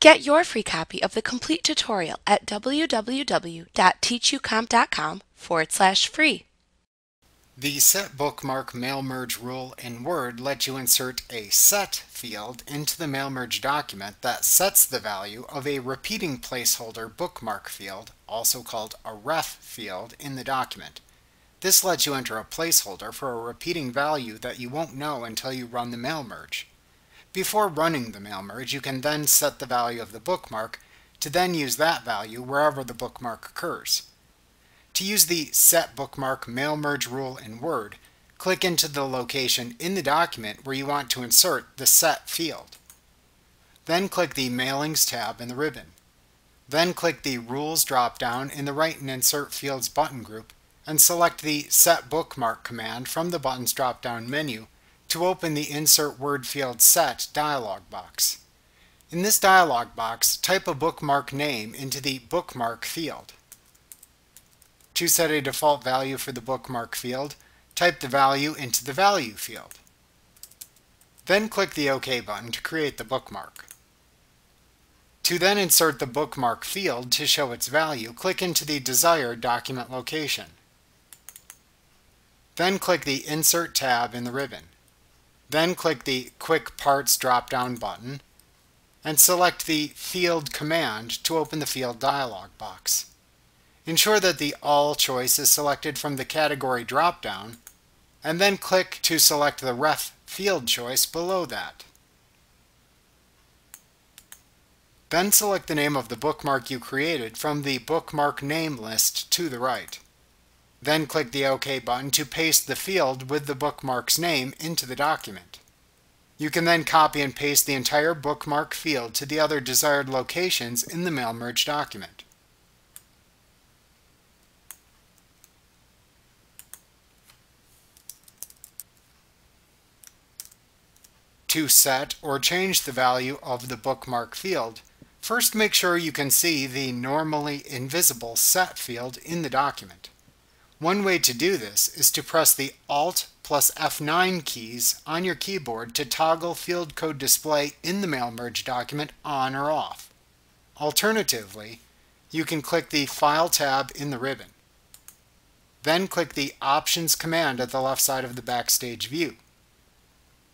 Get your free copy of the complete tutorial at www.teachucomp.com forward slash free. The set bookmark mail merge rule in Word lets you insert a set field into the mail merge document that sets the value of a repeating placeholder bookmark field, also called a ref field, in the document. This lets you enter a placeholder for a repeating value that you won't know until you run the mail merge. Before running the mail merge, you can then set the value of the bookmark to then use that value wherever the bookmark occurs. To use the Set Bookmark Mail Merge rule in Word, click into the location in the document where you want to insert the Set field. Then click the Mailings tab in the ribbon. Then click the Rules drop-down in the Write and Insert Fields button group and select the Set Bookmark command from the Buttons drop-down menu to open the Insert Word Field Set dialog box. In this dialog box, type a bookmark name into the Bookmark field. To set a default value for the bookmark field, type the value into the value field. Then click the OK button to create the bookmark. To then insert the bookmark field to show its value, click into the desired document location. Then click the Insert tab in the ribbon. Then click the Quick Parts drop-down button and select the Field command to open the Field dialog box. Ensure that the All choice is selected from the category drop-down, and then click to select the Ref field choice below that. Then select the name of the bookmark you created from the bookmark name list to the right. Then click the OK button to paste the field with the bookmark's name into the document. You can then copy and paste the entire bookmark field to the other desired locations in the mail merge document. to set or change the value of the bookmark field, first make sure you can see the normally invisible set field in the document. One way to do this is to press the Alt plus F9 keys on your keyboard to toggle field code display in the mail merge document on or off. Alternatively, you can click the File tab in the ribbon. Then click the Options command at the left side of the Backstage view.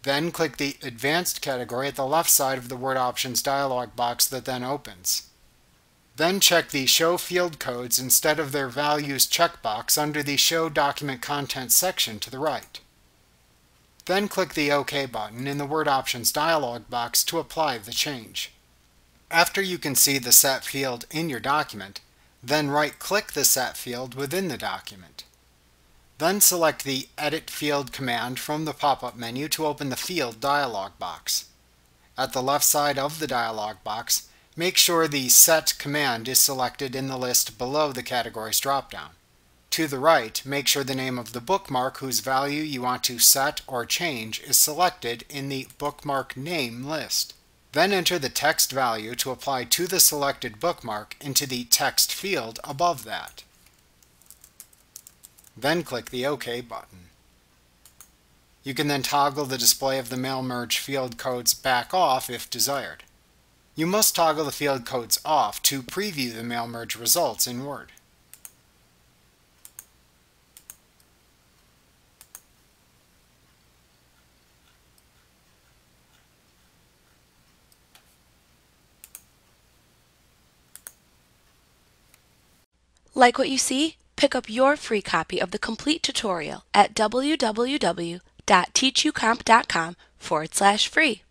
Then click the Advanced category at the left side of the Word Options dialog box that then opens. Then check the Show Field Codes instead of their Values checkbox under the Show Document Content section to the right. Then click the OK button in the Word Options dialog box to apply the change. After you can see the set field in your document, then right-click the set field within the document. Then select the Edit Field command from the pop-up menu to open the Field dialog box. At the left side of the dialog box, make sure the Set command is selected in the list below the Categories dropdown. To the right, make sure the name of the bookmark whose value you want to set or change is selected in the Bookmark Name list. Then enter the text value to apply to the selected bookmark into the text field above that. Then click the OK button. You can then toggle the display of the mail merge field codes back off if desired. You must toggle the field codes off to preview the mail merge results in Word. Like what you see? Pick up your free copy of the complete tutorial at www.teachucomp.com forward slash free.